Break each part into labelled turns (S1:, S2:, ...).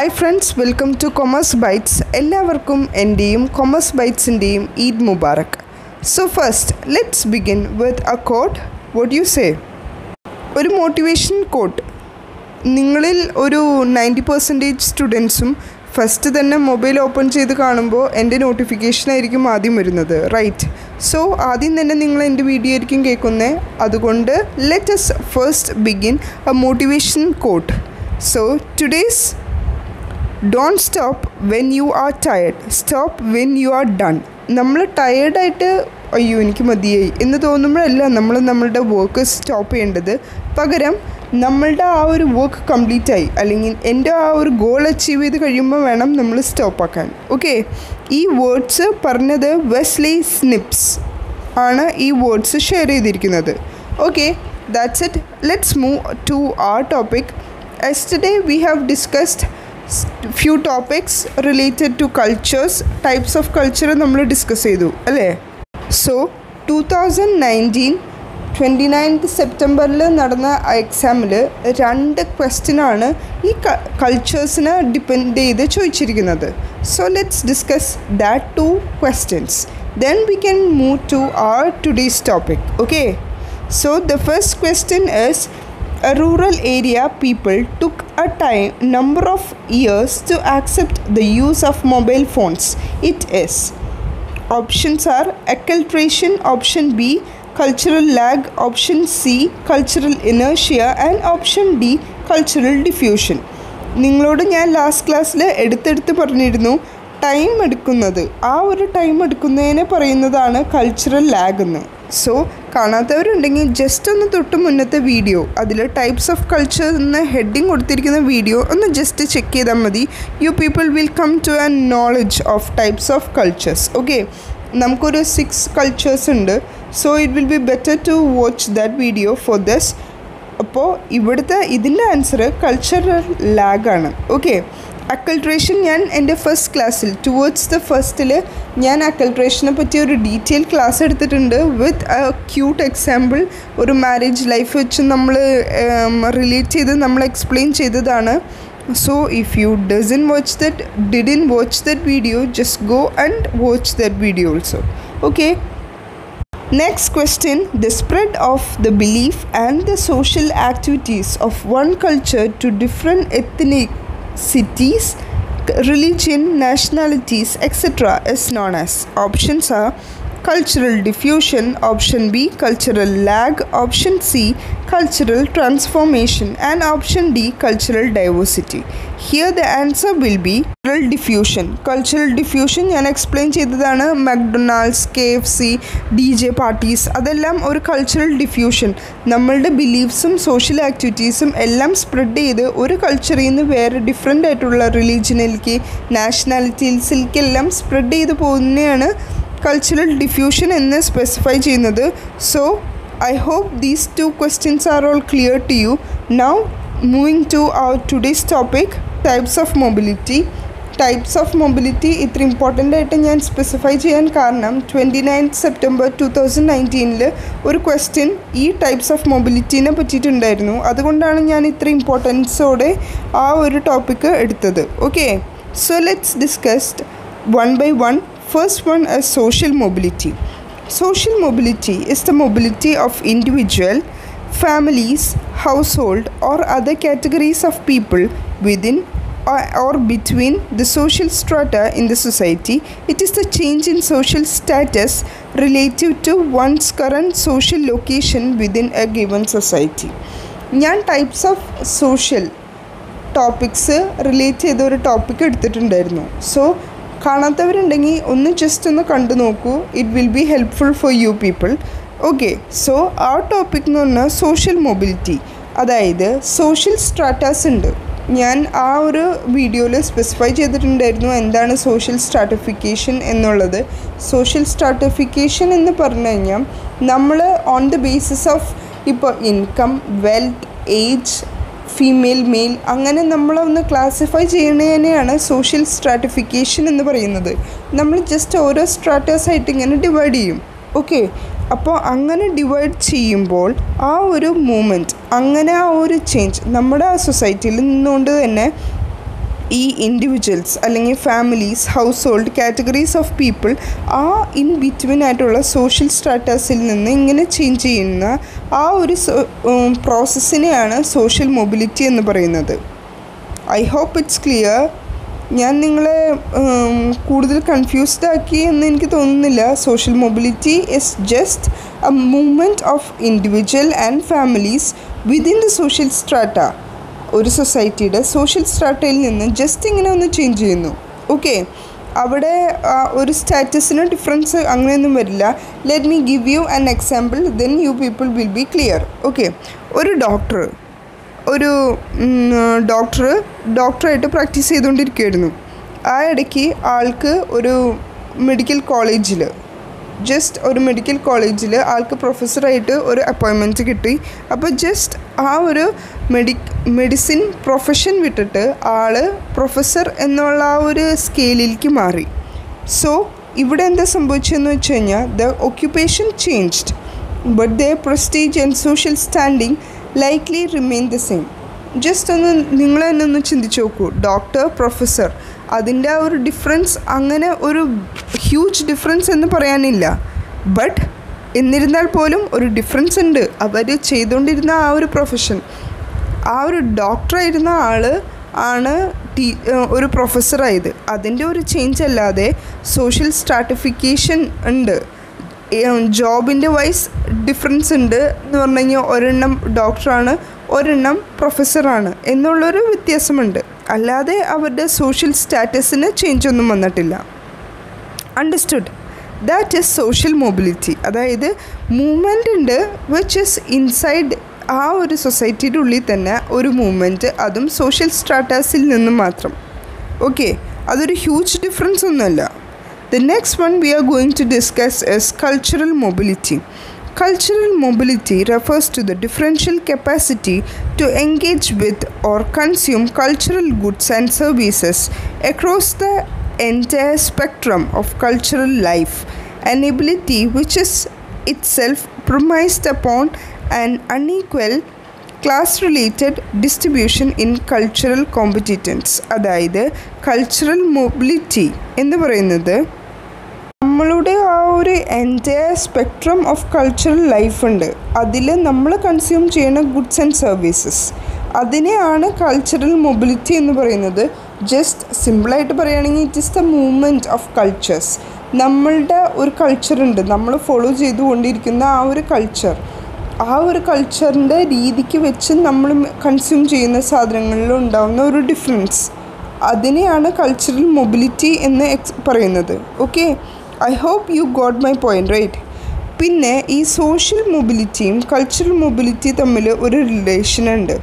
S1: Hi friends welcome to commerce bytes എല്ലാവർക്കും എന്റെയും commerce ബൈറ്റ്സിന്റെയും Eid Mubarak. So first let's begin with a quote what you say ഒരു motivation quote നിങ്ങളിൽ ഒരു ninety percentage സ്റ്റുഡൻസും ഫസ്റ്റ് തന്നെ മൊബൈൽ ഓപ്പൺ ചെയ്ത് കാണുമ്പോൾ എന്റെ നോട്ടിഫിക്കേഷൻ ആയിരിക്കും ആദ്യം വരുന്നത് റൈറ്റ് സോ ആദ്യം തന്നെ നിങ്ങൾ എന്റെ വീഡിയോ ആയിരിക്കും കേൾക്കുന്നത് അതുകൊണ്ട് let's first begin a motivation quote so today's don't stop when you are tired stop when you are done നമ്മൾ ടയേർഡായിട്ട് അയ്യോ എനിക്ക് മതിയായി എന്ന് തോന്നുമ്പോഴല്ല നമ്മൾ നമ്മളുടെ വർക്ക് സ്റ്റോപ്പ് ചെയ്യേണ്ടത്. പകരം നമ്മളുടെ ആ ഒരു വർക്ക് കംപ്ലീറ്റ് ആയി. അല്ലെങ്കിൽ എന്റെ ആ ഒരു ഗോൾ അച്ചീവ് ചെയ്ത് കഴിയുമ്പോൾ വേണം നമ്മൾ സ്റ്റോപ്പ് ആക്കാൻ. ഓക്കെ ഈ വേർഡ്സ് പറഞ്ഞത് വെസ്ലി സ്നിപ്സ് ആണ് ഈ വേർഡ്സ് ഷെയർ ചെയ്തിരിക്കുന്നത്. Okay that's it let's move to our topic yesterday we have discussed few topics related to cultures types of culture നമ്മൾ ഡിസ്കസ് ചെയ്തു അല്ലേ? So two thousand nineteen twenty ninth സെപ്റ്റംബറിൽ നടന്ന എക്സാമിൽ രണ്ട് ക്വസ്റ്റ്യനാണ് ഈ കൾച്ചേഴ്സിനെ ഡിപ്പെൻഡ് ചെയ്ത് ചോദിച്ചിരിക്കുന്നത്. So let's discuss that two questions then we can move to our today's topic okay so the first question is a rural area people took a time number of years to accept the use of mobile phones it is options are acculturation option b cultural lag option c cultural inertia and option d cultural diffusion നിങ്ങളോട് ഞാൻ last ക്ലാസ്സിൽ എടുത്തെടുത്ത് പറഞ്ഞിരുന്നു time എടുക്കുന്നത് ആ ഒരു time എടുക്കുന്നതിനെ പറയുന്നതാണ് കൾച്ചറൽ ലാഗ് എന്ന് സോ കാണാത്തവരുണ്ടെങ്കിൽ ജസ്റ്റ് ഒന്ന് തൊട്ട് മുന്നത്തെ വീഡിയോ അതിൽ ടൈപ്സ് ഓഫ് കൾച്ചർ എന്ന ഹെഡിങ് കൊടുത്തിരിക്കുന്ന വീഡിയോ ഒന്ന് ജസ്റ്റ് ചെക്ക് ചെയ്താൽ മതി. You people will come to a knowledge of types of cultures okay നമുക്കൊരു സിക്സ് കൾച്ചേഴ്സ് ഉണ്ട്. So it will be better to watch that video for this അപ്പോൾ ഇവിടുത്തെ ഇതിന്റെ ആൻസർ കൾച്ചറൽ ലാഗാണ് ഓക്കെ അക്കൾട്രേഷൻ ഞാൻ എന്റെ ഫസ്റ്റ് ക്ലാസ്സിൽ ടുവേർഡ്സ് ദ ഫസ്റ്റിൽ ഞാൻ അക്കൾട്രേഷനെ പറ്റി ഒരു ഡീറ്റെയിൽ ക്ലാസ് എടുത്തിട്ടുണ്ട് വിത്ത് എ ക്യൂട്ട് എക്സാമ്പിൾ ഒരു മാരേജ് ലൈഫ് വെച്ച് നമ്മൾ റിലേറ്റ് ചെയ്ത് നമ്മൾ എക്സ്പ്ലെയിൻ ചെയ്തതാണ്. So if you doesn't watch that didn't watch that video just go and watch that video also okay Next question. The spread of the belief and the social activities of one culture to different ethnicities, religion, nationalities, etc. is known as. Options are cultural diffusion, option B, cultural lag, option C, cultural transformation, and option D, cultural diversity. Here the answer will be cultural diffusion. Cultural diffusion ഞാൻ explain ചെയ്തതാണ് McDonald's K F C D J parties അതെല്ലാം ഒരു cultural diffusion നമ്മളുടെ ബിലീഫ്സും social ആക്ടിവിറ്റീസും എല്ലാം spread ചെയ്ത് ഒരു കൾച്ചറിൽ നിന്ന് വേറെ ഡിഫറെന്റ് ആയിട്ടുള്ള റിലീജിയനിലേക്ക് നാഷണാലിറ്റീസിലേക്കെല്ലാം സ്പ്രെഡ് ചെയ്ത് പോകുന്നതാണ് കൾച്ചറൽ ഡിഫ്യൂഷൻ എന്ന് സ്പെസിഫൈ ചെയ്യുന്നത്. So I hope these two questions are all clear to you now moving to our today's topic types of mobility types of mobility ഇത്ര ഇമ്പോർട്ടന്റ് ആയിട്ട് ഞാൻ സ്പെസിഫൈ ചെയ്യാൻ കാരണം twenty ninth September two thousand നയന്റീനിൽ ഒരു question ഈ types of മൊബിലിറ്റീനെ പറ്റിയിട്ടുണ്ടായിരുന്നു. അതുകൊണ്ടാണ് ഞാൻ ഇത്ര ഇമ്പോർട്ടൻസോടെ ആ ഒരു ടോപ്പിക്ക് എടുത്തത്. Okay so let's discussed one by one First one is social mobility. Social mobility is the mobility of individual, families, household or other categories of people within or, or between the social strata in the society. It is the change in social status relative to one's current social location within a given society. ഞാൻ types of social topics relate ചെയ്ത ഒരു topic എടുത്തിട്ടുണ്ടായിരുന്നു so കാണാത്തവരുണ്ടെങ്കിൽ ഒന്ന് just ഒന്ന് കണ്ടു നോക്കൂ. It will be helpful for you people okay so ആ ടോപ്പിക് എന്ന് പറഞ്ഞാൽ സോഷ്യൽ മൊബിലിറ്റി അതായത് സോഷ്യൽ സ്ട്രാറ്റാസ് ഉണ്ട്. ഞാൻ ആ ഒരു വീഡിയോയിൽ സ്പെസിഫൈ ചെയ്തിട്ടുണ്ടായിരുന്നു എന്താണ് സോഷ്യൽ സ്ട്രാറ്റിഫിക്കേഷൻ എന്നുള്ളത്. സോഷ്യൽ സ്ട്രാറ്റിഫിക്കേഷൻ എന്ന് പറഞ്ഞു കഴിഞ്ഞാൽ നമ്മൾ ഓൺ ദ ബേസിസ് ഓഫ് ഇപ്പോൾ income wealth age female male അങ്ങനെ നമ്മളൊന്ന് ക്ലാസിഫൈ ചെയ്യുന്നതിനെയാണ് സോഷ്യൽ സ്ട്രാറ്റിഫിക്കേഷൻ എന്ന് പറയുന്നത്. നമ്മൾ ജസ്റ്റ് ഓരോ സ്ട്രാറ്റേഴ്സായിട്ട് ഇങ്ങനെ ഡിവൈഡ് ചെയ്യും. ഓക്കെ അപ്പോൾ അങ്ങനെ ഡിവൈഡ് ചെയ്യുമ്പോൾ ആ ഒരു മൂമെന്റ് അങ്ങനെ ആ ഒരു ചേഞ്ച് നമ്മുടെ സൊസൈറ്റിയിൽ നിന്നുകൊണ്ട് തന്നെ ഈ ഇൻഡിവിജ്വൽസ് അല്ലെങ്കിൽ families household categories of people ആ ഇൻ ബിറ്റ്വീൻ ആയിട്ടുള്ള സോഷ്യൽ സ്റ്റാറ്റസിൽ നിന്ന് ഇങ്ങനെ ചേഞ്ച് ചെയ്യുന്ന ആ ഒരു പ്രോസസ്സിനെയാണ് സോഷ്യൽ മൊബിലിറ്റി എന്ന് പറയുന്നത്. ഐ ഹോപ്പ് ഇറ്റ്സ് ക്ലിയർ ഞാൻ നിങ്ങളെ കൂടുതൽ കൺഫ്യൂസ്ഡ് ആക്കി എന്ന് എനിക്ക് തോന്നുന്നില്ല. Social mobility is just a movement of individual and families within the social strata ഒരു സൊസൈറ്റിയുടെ സോഷ്യൽ സ്ട്രാറ്റയിൽ നിന്ന് ജസ്റ്റ് ഇങ്ങനെ ഒന്ന് ചേഞ്ച് ചെയ്യുന്നു. ഓക്കെ അവിടെ ഒരു സ്റ്റാറ്റസിന് ഡിഫറൻസ് അങ്ങനെയൊന്നും വരില്ല. Let me give you an example then you people will be clear okay ഒരു ഡോക്ടർ ഒരു ഡോക്ടർ ഡോക്ടറായിട്ട് പ്രാക്ടീസ് ചെയ്തുകൊണ്ടിരിക്കുകയായിരുന്നു. ആ ഇടയ്ക്ക് ആൾക്ക് ഒരു മെഡിക്കൽ കോളേജിൽ ജസ്റ്റ് ഒരു മെഡിക്കൽ കോളേജിൽ ആൾക്ക് പ്രൊഫസറായിട്ട് ഒരു അപ്പോയിൻമെന്റ് കിട്ടി. അപ്പോൾ ജസ്റ്റ് ആ ഒരു മെഡി മെഡിസിൻ പ്രൊഫഷൻ വിട്ടിട്ട് ആൾ പ്രൊഫസർ എന്നുള്ള ആ ഒരു സ്കെയിലേക്ക് മാറി. സോ ഇവിടെ എന്താ സംഭവിച്ചതെന്ന് വെച്ച് കഴിഞ്ഞാൽ the occupation changed but the prestige and social standing likely remain the same just ഒന്ന് നിങ്ങൾ തന്നെ ഒന്ന് ചിന്തിച്ച് നോക്കൂ. ഡോക്ടർ പ്രൊഫസർ അതിന്റെ ആ ഒരു ഡിഫറൻസ് അങ്ങനെ ഒരു ഹ്യൂജ് ഡിഫറൻസ് എന്ന് പറയാനില്ല. ബട്ട് എന്നിരുന്നാൽ പോലും ഒരു ഡിഫറൻസ് ഉണ്ട്. അവർ ചെയ്തുകൊണ്ടിരുന്ന ആ ഒരു പ്രൊഫഷൻ ആ ഒരു ഡോക്ടറായിരുന്ന ആൾ ആണ് ടീ ഒരു പ്രൊഫസറായത് അതിന്റെ ഒരു ചേഞ്ച് അല്ലാതെ സോഷ്യൽ സ്ട്രാറ്റിഫിക്കേഷൻ ഉണ്ട്. ജോബിന്റെ വൈസ് ഡിഫറൻസ് ഉണ്ട് എന്ന് പറഞ്ഞു കഴിഞ്ഞാൽ ഒരെണ്ണം ഡോക്ടറാണ് ഒരെണ്ണം പ്രൊഫസറാണ് എന്നുള്ളൊരു വ്യത്യാസമുണ്ട്. അല്ലാതെ അവരുടെ സോഷ്യൽ സ്റ്റാറ്റസിന് ചേഞ്ച് ഒന്നും വന്നിട്ടില്ല. Understood that is social mobility അതായത് മൂവ്മെന്റ് ഉണ്ട് വിച്ച് ഇസ് ഇൻസൈഡ് ആ ഒരു സൊസൈറ്റിയുടെ ഉള്ളിൽ തന്നെ ഒരു മൂവ്മെൻറ്റ് അതും സോഷ്യൽ സ്ട്രാറ്റാസിൽ നിന്നും മാത്രം ഓക്കെ അതൊരു ഹ്യൂജ് ഡിഫറൻസ് ഒന്നുമല്ല the next one we are going to discuss is cultural mobility Cultural mobility refers to the differential capacity to engage with or consume cultural goods and services across the entire spectrum of cultural life, an ability which is itself premised upon an unequal class related distribution in cultural competences അതായത് cultural mobility എന്ന് പറയുന്നത് നമ്മളുടെ ആ ഒരു entire spectrum of cultural ലൈഫുണ്ട് അതിൽ നമ്മൾ consume ചെയ്യുന്ന ഗുഡ്സ് ആൻഡ് സർവീസസ് അതിനെയാണ് കൾച്ചറൽ മൊബിലിറ്റി എന്ന് പറയുന്നത്. ജസ്റ്റ് സിമ്പിളായിട്ട് പറയുകയാണെങ്കിൽ it is the movement of cultures നമ്മളുടെ ഒരു കൾച്ചറുണ്ട് നമ്മൾ ഫോളോ ചെയ്തുകൊണ്ടിരിക്കുന്ന ആ ഒരു കൾച്ചർ ആ ഒരു കൾച്ചറിന്റെ രീതിക്ക് വെച്ച് നമ്മൾ കൺസ്യൂം ചെയ്യുന്ന സാധനങ്ങളിൽ ഉണ്ടാകുന്ന ഒരു ഡിഫറൻസ് അതിനെയാണ് കൾച്ചറൽ മൊബിലിറ്റി എന്ന് എക്സ് പറയുന്നത്. Okay I hope you got my point right പിന്നെ ഈ സോഷ്യൽ മൊബിലിറ്റിയും കൾച്ചറൽ മൊബിലിറ്റി തമ്മിൽ ഒരു റിലേഷൻ ഉണ്ട്.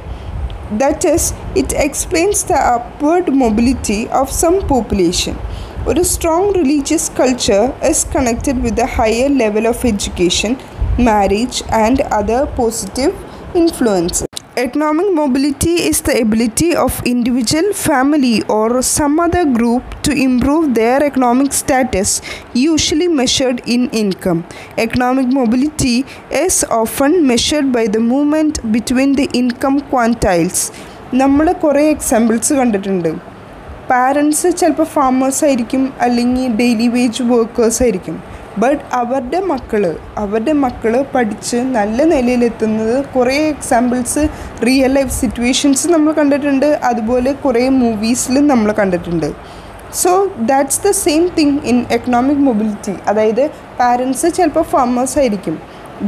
S1: That is it explains the upward mobility of some population ഒരു strong religious culture is connected with a higher level of education marriage and other positive influences. Economic mobility is the ability of individual, family or some other group to improve their economic status, usually measured in income. Economic mobility is often measured by the movement between the income quantiles. നമ്മൾ കുറേ examples കണ്ടിട്ടുണ്ട് parents ചിലപ്പോൾ farmers ആയിരിക്കും അല്ലെങ്കിൽ daily wage workers ആയിരിക്കും but അവരുടെ മക്കൾ അവരുടെ മക്കൾ പഠിച്ച് നല്ല നിലയിലെത്തുന്നത് കുറേ എക്സാമ്പിൾസ് റിയൽ ലൈഫ് സിറ്റുവേഷൻസ് നമ്മൾ കണ്ടിട്ടുണ്ട്. അതുപോലെ കുറേ മൂവീസിലും നമ്മൾ കണ്ടിട്ടുണ്ട്. So that's the same thing in economic mobility അതായത് പാരൻസ് ചിലപ്പോൾ ഫാമേഴ്സ് ആയിരിക്കും.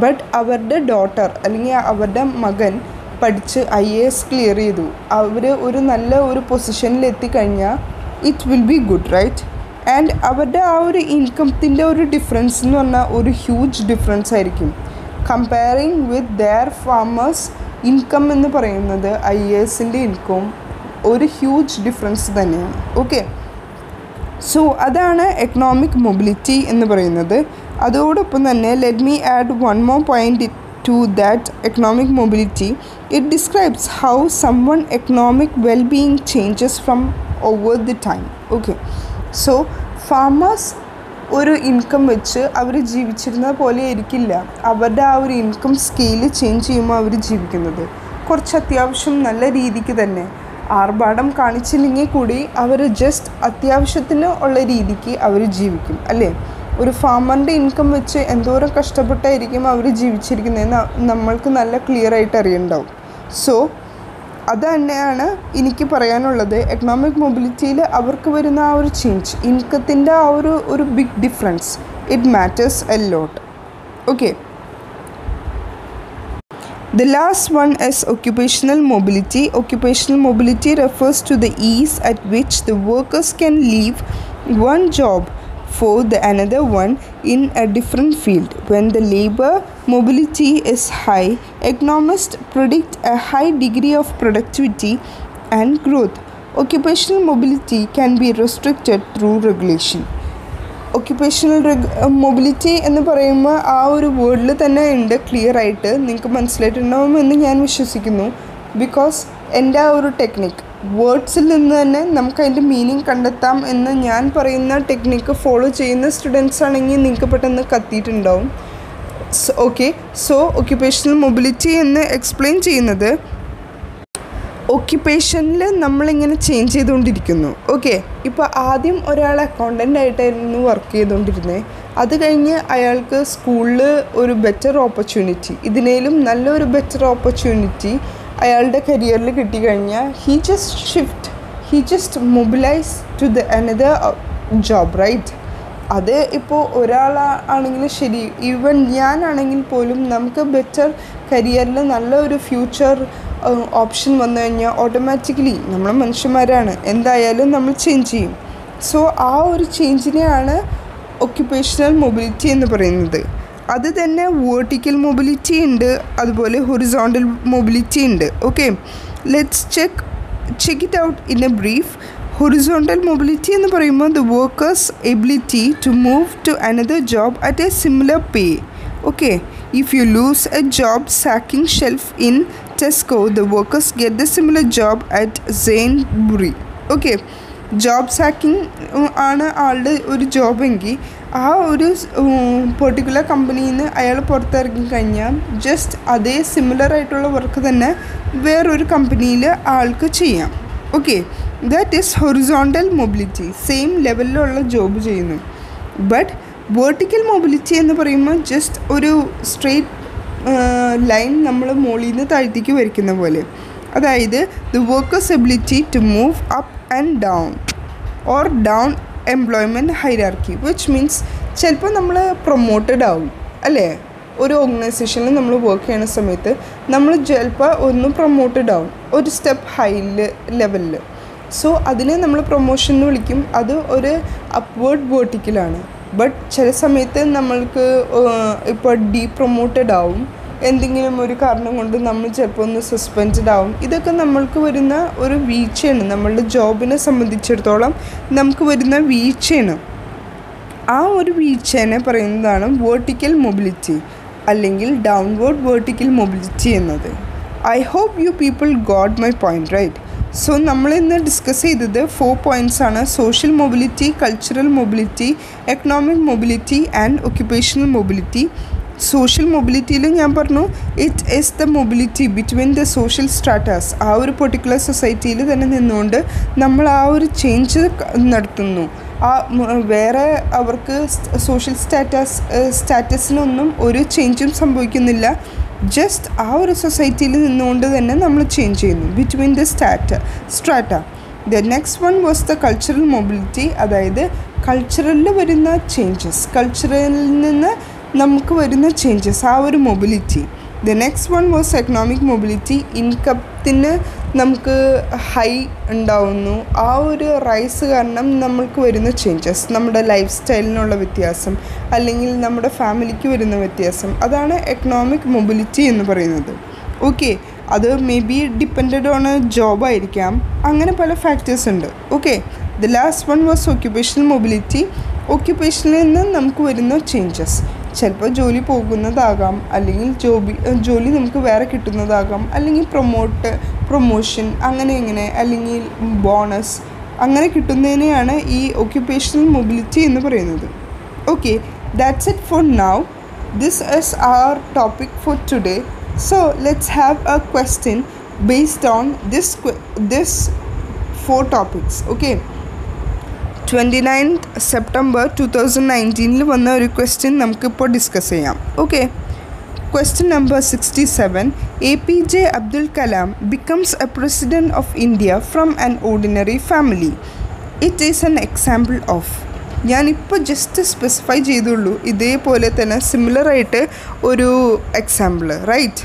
S1: ബട്ട് അവരുടെ ഡോട്ടർ അല്ലെങ്കിൽ അവരുടെ മകൻ പഠിച്ച് ഐ എ എസ് ക്ലിയർ ചെയ്തു. അവർ ഒരു നല്ല ഒരു പൊസിഷനിൽ എത്തിക്കഴിഞ്ഞാൽ it will be good right and അവരുടെ ആ ഒരു ഇൻകംത്തിന്റെ ഒരു ഡിഫറൻസ് എന്ന് പറഞ്ഞാൽ ഒരു ഹ്യൂജ് ഡിഫറൻസ് ആയിരിക്കും. Comparing with their farmers income എന്ന് പറയുന്നത് ഐ എസിന്റെ ഇൻകം ഒരു ഹ്യൂജ് ഡിഫറൻസ് തന്നെയാണ്. ഓക്കെ സോ അതാണ് എക്കണോമിക് മൊബിലിറ്റി എന്ന് പറയുന്നത്. അതോടൊപ്പം തന്നെ let me add one more point to that economic mobility it describes how someone economic well being changes from over the time okay so farmers ഒരു income വെച്ച് അവർ ജീവിച്ചിരുന്ന പോലെ ആയിരിക്കില്ല അവരുടെ ആ ഒരു ഇൻകം സ്കെയിൽ ചേഞ്ച് ചെയ്യുമ്പോൾ അവർ ജീവിക്കുന്നത്. കുറച്ച് അത്യാവശ്യം നല്ല രീതിക്ക് തന്നെ. ആർഭാടം കാണിച്ചില്ലെങ്കിൽ കൂടി അവർ ജസ്റ്റ് അത്യാവശ്യത്തിന് ഉള്ള രീതിക്ക് അവർ ജീവിക്കും അല്ലേ? ഒരു ഫാമറിന്റെ ഇൻകം വെച്ച് എന്തോരം കഷ്ടപ്പെട്ടായിരിക്കും അവർ ജീവിച്ചിരിക്കുന്നതെന്ന് നമ്മൾക്ക് നല്ല ക്ലിയർ ആയിട്ട് അറിയണ്ടാവും. സോ അത് തന്നെയാണ് എനിക്ക് പറയാനുള്ളത്. എക്കണോമിക് മൊബിലിറ്റിയിൽ അവർക്ക് വരുന്ന ആ ഒരു ചേഞ്ച് ഇൻകത്തിന്റെ ആ ഒരു ഒരു big difference it matters a lot okay the last one is occupational mobility occupational mobility refers to the ease at which the workers can leave one job for the another one in a different field. When the labor mobility is high, economists predict a high degree of productivity and growth. Occupational mobility can be restricted through regulation. Occupational mobility എന്ന് പറയുമ്പോൾ ആ ഒരു വേർഡിൽ തന്നെ ഉണ്ട് clear ആയിട്ട് നിങ്ങൾക്ക് മനസ്സിലായിട്ടുണ്ടാവുമെന്ന് ഞാൻ വിശ്വസിക്കുന്നു ബിക്കോസ് എന്റെ ആ ഒരു ടെക്നിക്ക് വേർഡ്സിൽ നിന്ന് തന്നെ നമുക്ക് അതിന്റെ മീനിങ് കണ്ടെത്താം എന്ന് ഞാൻ പറയുന്ന ടെക്നിക്ക് ഫോളോ ചെയ്യുന്ന സ്റ്റുഡൻസ് ആണെങ്കിൽ നിങ്ങൾക്ക് പെട്ടെന്ന് കത്തിയിട്ടുണ്ടാവും. ഓക്കെ സോ ഒക്യുപ്പേഷണൽ മൊബിലിറ്റി എന്ന് എക്സ്പ്ലെയിൻ ചെയ്യുന്നത് ഒക്യുപ്പേഷനിൽ നമ്മളിങ്ങനെ ചേഞ്ച് ചെയ്തുകൊണ്ടിരിക്കുന്നു. ഓക്കെ ഇപ്പോൾ ആദ്യം ഒരാൾ അക്കൗണ്ടന്റ് ആയിട്ടായിരുന്നു വർക്ക് ചെയ്തുകൊണ്ടിരുന്നത് അത് കഴിഞ്ഞ് അയാൾക്ക് സ്കൂളിൽ ഒരു ബെറ്റർ ഓപ്പർച്യൂണിറ്റി ഇതിനേലും നല്ലൊരു ബെറ്റർ ഓപ്പർച്യൂണിറ്റി അയാളുടെ കരിയറിൽ കിട്ടിക്കഴിഞ്ഞാൽ he just shift he just mobilise to the another job right അത് ഇപ്പോൾ ഒരാളാണെങ്കിൽ ശരി ഈവൻ ഞാനാണെങ്കിൽ പോലും നമുക്ക് ബെറ്റർ കരിയറിൽ നല്ലൊരു ഫ്യൂച്ചർ ഓപ്ഷൻ വന്നു കഴിഞ്ഞാൽ ഓട്ടോമാറ്റിക്കലി നമ്മൾ മനുഷ്യന്മാരാണ്. എന്തായാലും നമ്മൾ ചേഞ്ച് ചെയ്യും. സോ ആ ഒരു ചേഞ്ചിനെയാണ് ഒക്യുപ്പേഷണൽ മൊബിലിറ്റി എന്ന് പറയുന്നത്. അത് തന്നെ വേർട്ടിക്കൽ മൊബിലിറ്റി ഉണ്ട് അതുപോലെ ഹൊറിസോണ്ടൽ മൊബിലിറ്റി ഉണ്ട്. Okay let's check check it out in a brief horizontal mobility എന്ന് പറയുമ്പോൾ the workers ability to move to another job at a similar pay okay if you lose a job sacking shelf in tesco the workers get the similar job at zainbury. Okay job sacking ആണ് ആളുടെ ഒരു ജോബെങ്കിൽ ആ ഒരു particular കമ്പനിയിൽ നിന്ന് അയാൾ പുറത്തിറങ്ങി കഴിഞ്ഞാൽ ജസ്റ്റ് അതേ സിമിലർ ആയിട്ടുള്ള വർക്ക് തന്നെ വേറൊരു കമ്പനിയിൽ ആൾക്ക് ചെയ്യാം. Okay that is horizontal mobility same ലെവലിലുള്ള ജോബ് ചെയ്യുന്നു. ബട്ട് വേർട്ടിക്കൽ മൊബിലിറ്റി എന്ന് പറയുമ്പോൾ ജസ്റ്റ് ഒരു സ്ട്രെയിറ്റ് ലൈൻ നമ്മൾ മുകളിൽ നിന്ന് താഴ്ത്തേക്ക് വരയ്ക്കുന്ന പോലെ. അതായത് the workers ability to move up and down or down employment hierarchy which means ചിലപ്പോൾ നമ്മൾ പ്രൊമോട്ടഡ് ആവും അല്ലേ? ഒരു ഓർഗനൈസേഷനിൽ നമ്മൾ വർക്ക് ചെയ്യുന്ന സമയത്ത് നമ്മൾ ചിലപ്പോൾ ഒന്ന് പ്രൊമോട്ടഡ് ആവും ഒരു സ്റ്റെപ്പ് ഹൈ ലെവലിൽ സോ അതിനെ നമ്മൾ പ്രൊമോഷൻ എന്ന് വിളിക്കും. അത് ഒരു അപ്വേർഡ് വേർട്ടിക്കലാണ് ബട്ട് ചില സമയത്ത് നമ്മൾക്ക് ഇപ്പോൾ ഡീ പ്രൊമോട്ടഡ് ആവും എന്തെങ്കിലും ഒരു കാരണം കൊണ്ട് നമ്മൾ ചിലപ്പോൾ ഒന്ന് സസ്പെൻഡ് ആവും. ഇതൊക്കെ നമ്മൾക്ക് വരുന്ന ഒരു വീഴ്ചയാണ്. നമ്മളുടെ ജോബിനെ സംബന്ധിച്ചിടത്തോളം നമുക്ക് വരുന്ന വീഴ്ചയാണ്. ആ ഒരു വീഴ്ചേനെ പറയുന്നതാണ് വേർട്ടിക്കൽ മൊബിലിറ്റി അല്ലെങ്കിൽ ഡൗൺവേർഡ് വേർട്ടിക്കൽ മൊബിലിറ്റി എന്നത്. I hope you people got my point right so നമ്മൾ ഇന്ന് ഡിസ്കസ് ചെയ്തത് ഫോർ പോയിന്റ്സ് ആണ്. Social mobility cultural mobility economic mobility and occupational mobility social മൊബിലിറ്റിയിൽ ഞാൻ പറഞ്ഞു it is the mobility between the social status ആ ഒരു particular സൊസൈറ്റിയിൽ തന്നെ നിന്നുകൊണ്ട് നമ്മൾ ആ ഒരു ചേഞ്ച് നടത്തുന്നു. ആ വേറെ അവർക്ക് സോഷ്യൽ സ്റ്റാറ്റസ് സ്റ്റാറ്റസിനൊന്നും ഒരു ചേഞ്ചും സംഭവിക്കുന്നില്ല. ജസ്റ്റ് ആ ഒരു സൊസൈറ്റിയിൽ നിന്നുകൊണ്ട് തന്നെ നമ്മൾ ചേഞ്ച് ചെയ്യുന്നു. Between the strata strata the next one was the cultural mobility അതായത് കൾച്ചറലിൽ വരുന്ന ചേഞ്ചസ് കൾച്ചറിൽ നിന്ന് നമുക്ക് വരുന്ന ചേഞ്ചസ് ആ ഒരു mobility the next one was economic mobility ഇൻകത്തിന് നമുക്ക് ഹൈ ഉണ്ടാവുന്നു. ആ ഒരു റൈസ് കാരണം നമ്മൾക്ക് വരുന്ന ചേഞ്ചസ് നമ്മുടെ ലൈഫ് സ്റ്റൈലിനുള്ള വ്യത്യാസം അല്ലെങ്കിൽ നമ്മുടെ ഫാമിലിക്ക് വരുന്ന വ്യത്യാസം. അതാണ് എക്കണോമിക് മൊബിലിറ്റി എന്ന് പറയുന്നത്. ഓക്കെ അത് may be depend on job ആയിരിക്കാം. അങ്ങനെ പല ഫാക്ടേഴ്സ് ഉണ്ട്. Okay the last one was occupational mobility ഓക്യുപ്പേഷനിൽ നിന്ന് നമുക്ക് വരുന്ന ചേഞ്ചസ് ചിലപ്പോൾ ജോലി പോകുന്നതാകാം. അല്ലെങ്കിൽ ജോബി ജോലി നമുക്ക് വേറെ കിട്ടുന്നതാകാം. അല്ലെങ്കിൽ പ്രൊമോട്ട് പ്രൊമോഷൻ അങ്ങനെ ഇങ്ങനെ. അല്ലെങ്കിൽ ബോണസ് അങ്ങനെ കിട്ടുന്നതിനെയാണ് ഈ ഓക്യുപ്പേഷണൽ മൊബിലിറ്റി എന്ന് പറയുന്നത്. Okay that's it for now this is our topic for today so let's have a question based on this this for topics topics. Okay 29th September two thousand നയന്റീനിൽ വന്ന ഒരു question നമുക്കിപ്പോൾ discuss ചെയ്യാം. Okay question number sixty seven A P J Abdul Kalam becomes a president of India from an ordinary family it is an example of ഞാനിപ്പോൾ just specify ചെയ്തുള്ളൂ. ഇതേപോലെ തന്നെ സിമിലറായിട്ട് ഒരു example right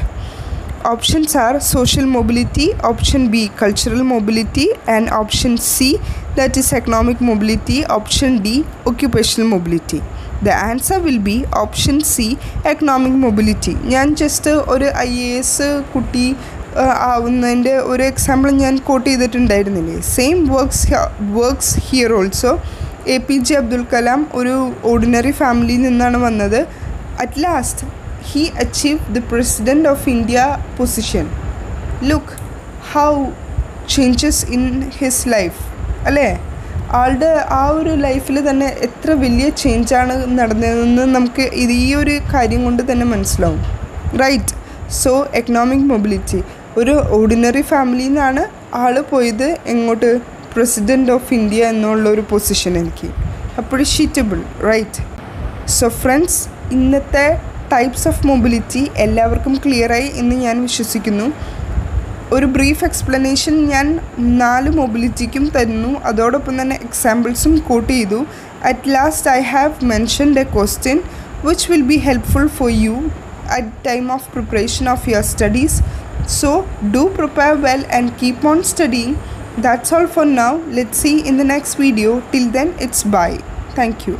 S1: options are social mobility option B cultural mobility and option c that is economic mobility option d occupational mobility the answer will be option c economic mobility ഞാൻ just ഒരു I A S കുട്ടി ആവുന്നതിന്റെ ഒരു example ഞാൻ quote ചെയ്തിട്ടുണ്ടായിരുന്നില്ലേ same works works here also A P J Abdul Kalam ഒരു ordinary ഫാമിലിയിൽ നിന്നാണ് വന്നത് at last he achieved the president of india position look how changes in his life അല്ലേ? ആളുടെ ആ ഒരു ലൈഫിൽ തന്നെ എത്ര വലിയ ചേഞ്ചാണ് നടന്നതെന്ന് നമുക്ക് ഇത് ഈ ഒരു കാര്യം കൊണ്ട് തന്നെ മനസ്സിലാവും. റൈറ്റ് സോ എക്കണോമിക് മൊബിലിറ്റി ഒരു ഓർഡിനറി ഫാമിലിയിൽ നിന്നാണ് ആൾ പോയത് എങ്ങോട്ട്? പ്രസിഡന്റ് ഓഫ് ഇന്ത്യ എന്നുള്ള ഒരു പൊസിഷൻ എനിക്ക്. അപ്രീഷിയേറ്റബിൾ റൈറ്റ് സോ ഫ്രണ്ട്സ് ഇന്നത്തെ ടൈപ്സ് ഓഫ് മൊബിലിറ്റി എല്ലാവർക്കും ക്ലിയറായി എന്ന് ഞാൻ വിശ്വസിക്കുന്നു. ഒരു ബ്രീഫ് എക്സ്പ്ലനേഷൻ ഞാൻ നാല് മൊബിലിറ്റിക്കും തരുന്നു അതോടൊപ്പം തന്നെ എക്സാമ്പിൾസും കോട്ട് ചെയ്തു at last I have mentioned a question which will be helpful for you at time of preparation of your studies so do prepare well and keep on studying that's all for now let's see in the next video till then it's bye thank you